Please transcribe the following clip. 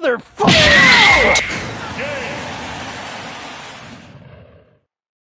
Motherfucker!